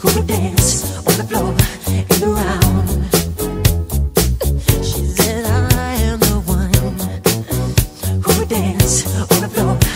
who dance on the floor and around. She said, I am the one who dance on the floor.